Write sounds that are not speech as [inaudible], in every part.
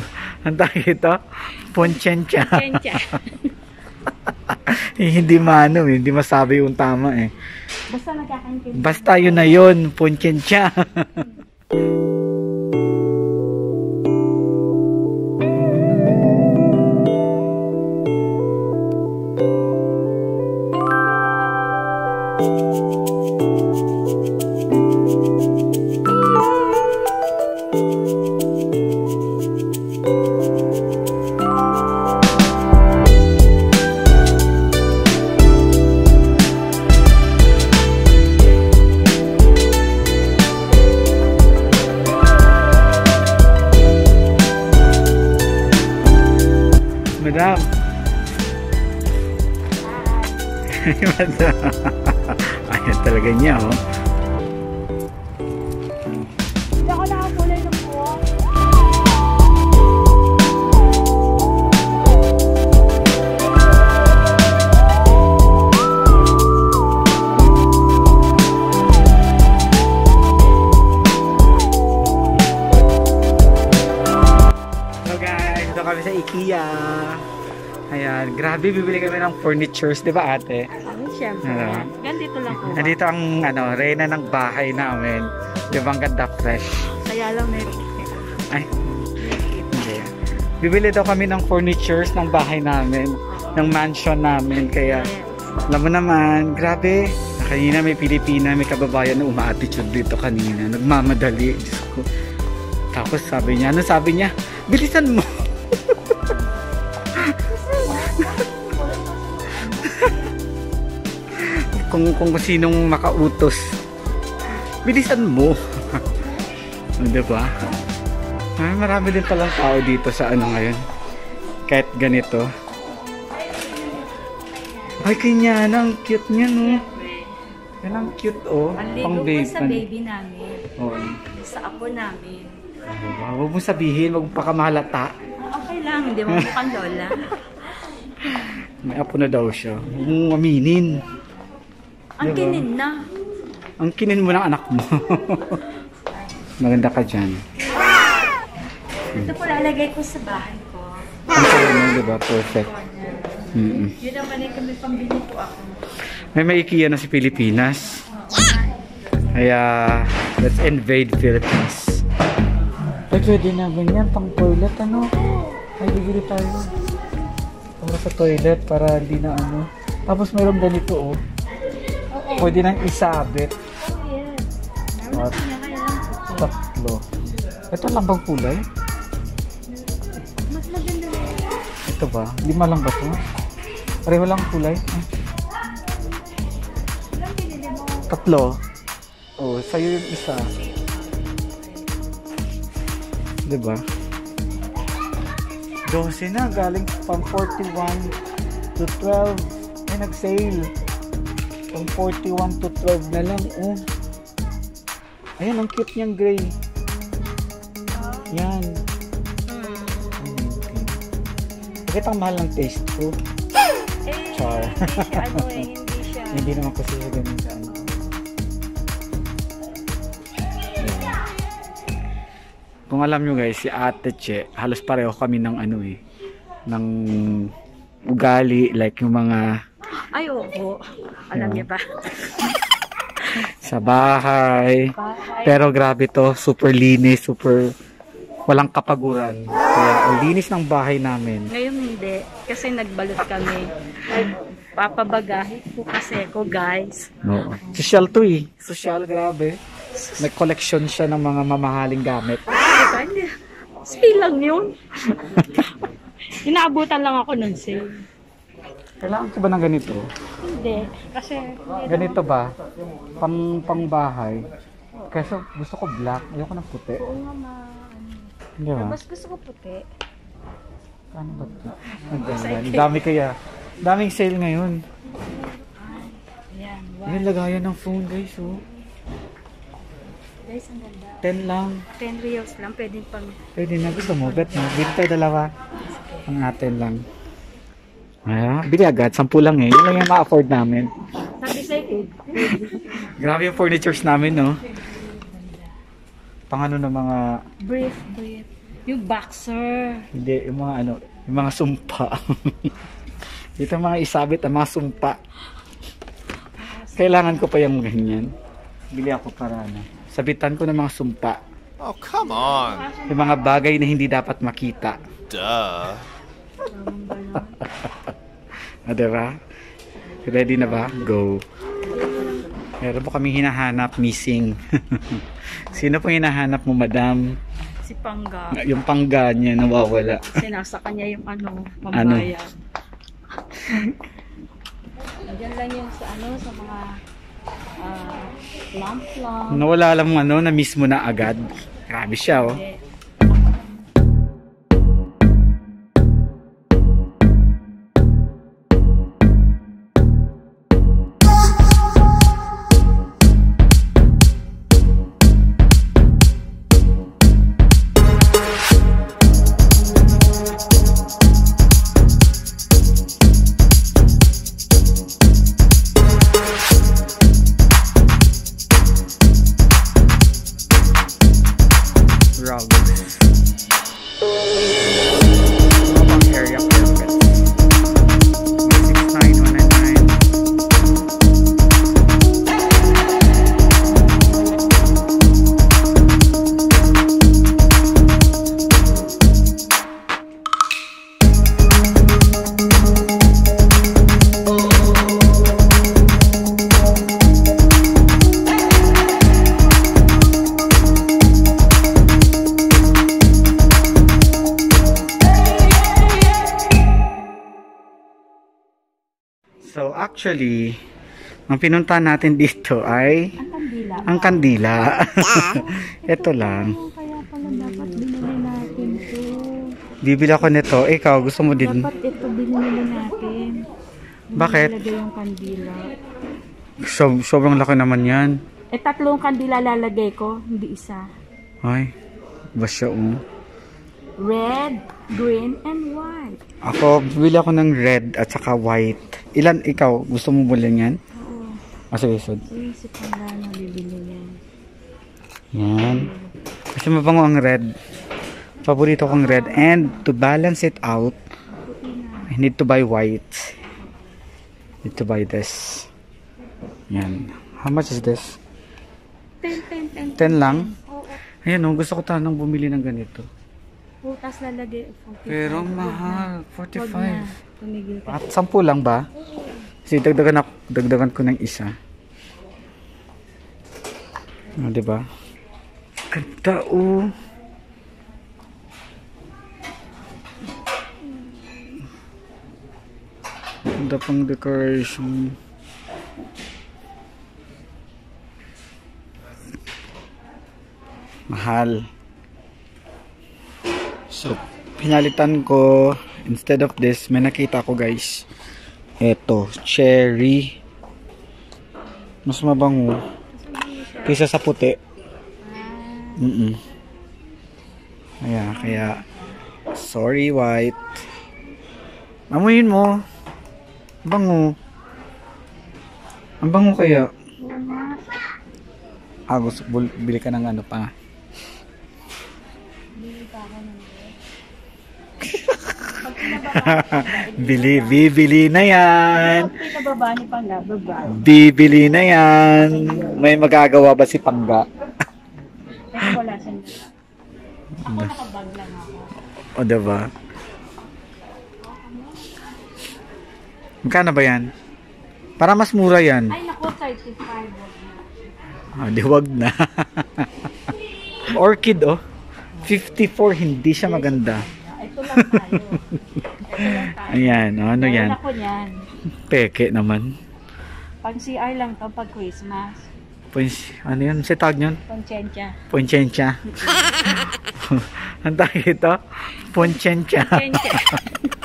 [laughs] Ang tawag ito? Ponchencha. Kensya. Eh, [laughs] hindi mano, eh. hindi masabi yung tama eh. Basta nagkakaintindi. Basta yun na yun, Ponchencha. [laughs] Ayan talaga niya, oh. Hindi ako nakakulay ng buhok. Hello guys, dito kami sa IKEA. Ayan, grabe bibili kami ng furnitures, di ba ate? Ay, syempre. Ano? Ganito lang po. Nandito ang ano, reyna ng bahay namin. Di ba ang ganda fresh? Kaya lang may Ay, hindi. Bibili daw kami ng furnitures ng bahay namin, ng mansion namin. Kaya, alam mo naman, grabe. Kanina may Pilipina, may kababayan na uma-attitude dito kanina. Nagmamadali. Diyos ko. Tapos sabi niya, ano sabi niya? Bilisan mo. Kung kung sinong makautos. Bilisan mo. [laughs] O, diba? Ay, marami din palang tao dito sa ano ngayon. Kahit ganito. Ay, kanya ang cute niya, no? Yan ang cute, oh. Ang Pang babe. sa baby namin. Oo. Sa apo namin. Diba? Huwag mo sabihin, huwag pa ka mahalata. Ah, Okay lang, hindi mo [laughs] mukhang lola. May apo na daw siya. Huwag mong aminin. Ang Diba? kinin na. Ang kinin mo ng anak mo. [laughs] Maganda ka dyan. Ito po lalagay ko sa bahay ko. Ang kaya mo, diba? Perfect. Mm-mm. Yun naman ay kami pambili po ako. May maikiya na si Pilipinas. Kaya, let's invade Philippines. Ay, pwede na ganyan, pang toilet, ano? Ay, bibili tayo. Para sa toilet, para hindi na ano. Tapos mayroong ganito, oh. Pwede nang isabit. Oh, yes. At tatlo. Ito lang bang kulay? Mas maganda na. Ito ba? Lima lang ba ito? Pareho lang kulay? Ah? Tatlo. Oh, sa'yo yung isa. Diba? 12 na, galing pang 41 to 12. Ay, nag-sale. Pang 41 to 12 na lang, oh. Ayan, ang cute niyang gray. Yan. Hmm. Okay. Bakit ang mahal ng taste ko? Eh, Char. hindi siya [laughs] ano eh, hindi siya. Hindi naman kasi siya ganun sa ano. Kung alam nyo guys, si Ate Che, halos pareho kami ng ano eh, ng ugali, like yung mga Ay, oo. Alam niya ba? [laughs] sa bahay. Bahay. Pero grabe to, super linis, super walang kapaguran. Kaya ang linis ng bahay namin. Ngayon hindi. Kasi nagbalot kami. Nagpapabagahe po kasi ako, guys. No. Social to eh. Social, grabe. May collection siya ng mga mamahaling gamit. Diba? Sale lang yun. [laughs] Inaabutan lang ako nun sale. Kailangan ko ba ng ganito? Hindi. Kasi, Ganito ba? Pang pang bahay. Kasi gusto ko black, ayoko ng puti. oo nga ma. Di ba? Mas gusto ko puti. Ano ba ito? [laughs] Ang ganda. Ang dami kaya. Daming sale ngayon. Ayan. Wow. Lagayan ng phone guys. Oh. Guys, ang ganda. 10 lang. 10 reals lang. Pwede pang... Pwede na. Gusto mo? Bet mo. Bili tayo dalawa. Ang atin lang. Ay, bili agad. 10 lang eh. Yun lang yung ma-afford namin. Grabe yung furnitures namin, no? Pang ano ng mga... brief, brief. Yung boxer. Hindi, yung mga ano, yung mga sumpa. [laughs] Ito mga isabit ang mga sumpa. Kailangan ko pa yung ganyan. Bili ako para ano. Sabitan ko ng mga sumpa. Oh, come on. Yung mga bagay na hindi dapat makita. Duh. [laughs] Diba? Ready na ba? Go. Meron po kami hinahanap, missing. [laughs] Sino pong hinahanap mo, madam? Si Pangga. Yung pangga niya nawawala. Sinasa kanya yung ano, mambayan. Diyan lang yung sa ano, sa mga ah, lamp lamp. Nawala lang ano, na-miss mo na agad. Grabe siya, oh. Hindi. So actually, ang pinunta natin [laughs] dito ay Ang kandila. ang kandila. [laughs] Ito lang. Kaya pala dapat binili natin to. Bibili ako nito. Ikaw, gusto mo din? Dapat ito binili natin. Bakit? Lalagay yung kandila. So, sobrang laki naman yan. Eh, tatlong kandila lalagay ko, hindi isa. Ay, ba siya um. Red, green, and white. Ako, bibili ako ng red at saka white. Ilan ikaw? Gusto mo bulin yan? Oo. Ah, sige, sud. Uy, si Pangano bibili niyan. Yan. Kasi mabango ang red. Paborito kong red. And to balance it out, I need to buy white. Need to buy this. Yan. How much is this? Ten, ten, ten. 10 lang? Oo. Ayan oh, gusto ko tanong bumili ng ganito. Putas lalagay. 45. Pero na. mahal, Wag na. 45. At 10 lang ba? Kasi dagdagan, ako, dagdagan ko ng isa. Ah, di ba? Ganda oh. Ganda pang decoration. Mahal. So, pinalitan ko instead of this, may nakita ko guys. Ito, cherry. Mas mabango kaysa sa puti. Mm -mm. Kaya, kaya, sorry white. Amuyin mo. Bango. Ang bango kaya. Ah, gusto, bili ka ng ano pa. [laughs] bili, bibili na yan. Pinababa ni Pangga, baba. Bibili na yan. May magagawa ba si Pangga? Wala siyang Ako nakabag lang ako. O, diba? Magkano ba yan? Para mas mura yan. Ay, naku, 35. wag na. Ah, di wag na. [laughs] Orchid, oh. 54, hindi siya maganda. Ayan, oh, ano yan? ako niyan. Peke naman. Pang CR lang to pag Christmas. Poins, ano yan? Si tag yun? Ponchensya. Ponchensya. [laughs] Ang tawag ito? Ponchensya. Ponchensya. [laughs]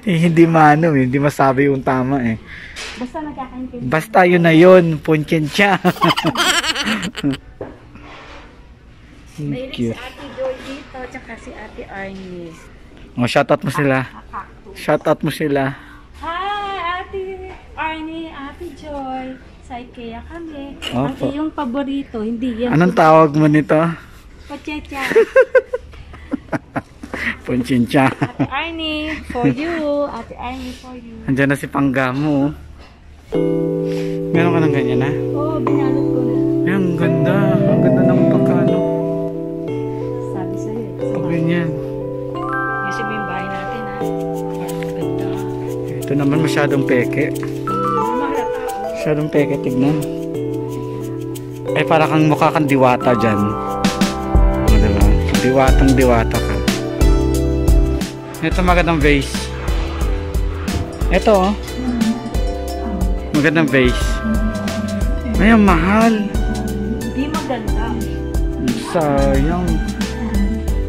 Eh, hindi mano, eh. hindi masabi yung tama eh. Basta nagkakaintindi. Basta yun na yun, ponchensya. [laughs] Mahilig si si Ate Arnie. Oh, shoutout mo sila. Kakakto. Shoutout mo sila. Hi, Ate Arnie, Ate Joy. Sa IKEA kami. Opo. Ate yung paborito, hindi yan. Anong tawag mo nito? Pachecha. [laughs] Punchincha. Ate Arnie, for you. Ate Arnie, for you. Andiyan na si Panggamo. Meron ka ng ganyan na? Oo, oh, binalot ko na. Ay, ang ganda. Ang ganda ng masyadong peke. Masyadong peke, tignan. Eh, para kang mukha kang diwata dyan. O, diba? Diwatang diwata ka. Ito magandang vase. Ito, oh. Magandang vase. Ay, ang mahal. Hindi maganda. Sayang.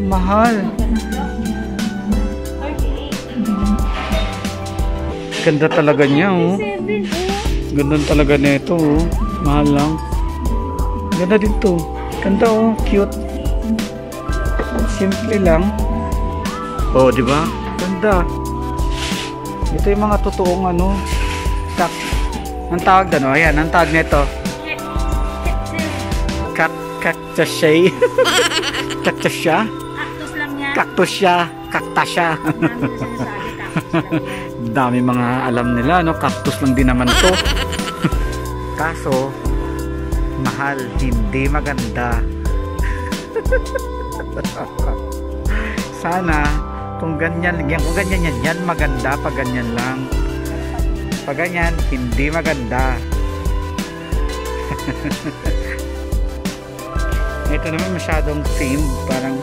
Mahal. 38. Ganda talaga niya, oh. 7. Ganda talaga nito, oh. Mahal lang. Ganda din to. Ganda, oh. Cute. Simple lang. Oh, di ba? Ganda. Ito yung mga totoong ano. Kak. Ang tawag doon, oh. Ayan, ang tawag nito. Kak cactushay. [laughs] Cactus siya? Cactus lang yan. Cactus siya. Cactus [laughs] siya. Dami mga alam nila, no? Cactus lang din naman to. [laughs] Kaso, mahal, hindi maganda. [laughs] Sana, kung ganyan, yan, kung ganyan yan, yan maganda pag ganyan lang. Pag ganyan, hindi maganda. [laughs] Ito naman masyadong themed, parang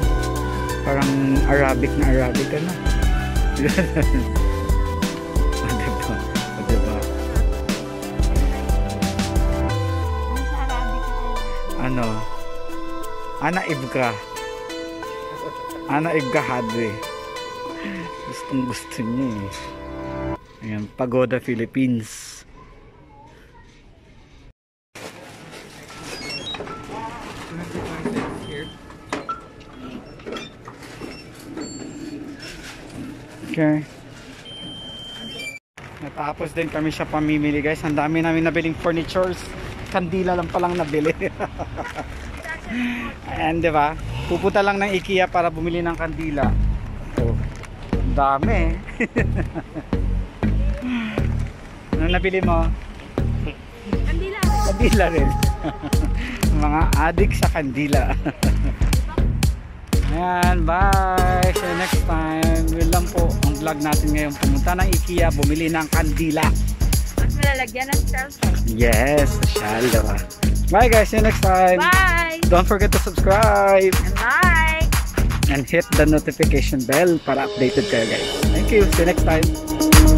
parang Arabic na Arabic ano. Ano? Ana Ibka. Ana Ibka Hadwe. Gustong gusto niya eh. Ayan, Pagoda Philippines. Okay. Natapos din kami sa pamimili guys. Ang dami namin nabiling furnitures. Kandila lang palang nabili. [laughs] Ayan, di ba? Pupunta lang ng IKEA para bumili ng kandila. Oh, ang dami. [laughs] ano nabili mo? Kandila. Kandila rin. [laughs] Mga adik sa kandila. Ayan, bye! See you next time. Yun lang po ang vlog natin ngayon. Pumunta ng IKEA, bumili ng kandila. At malalagyan ng cellphone. Yes, shall diba? Bye guys, see you next time. Bye! Don't forget to subscribe And like! and hit the notification bell para updated kayo guys. Thank you. See you next time.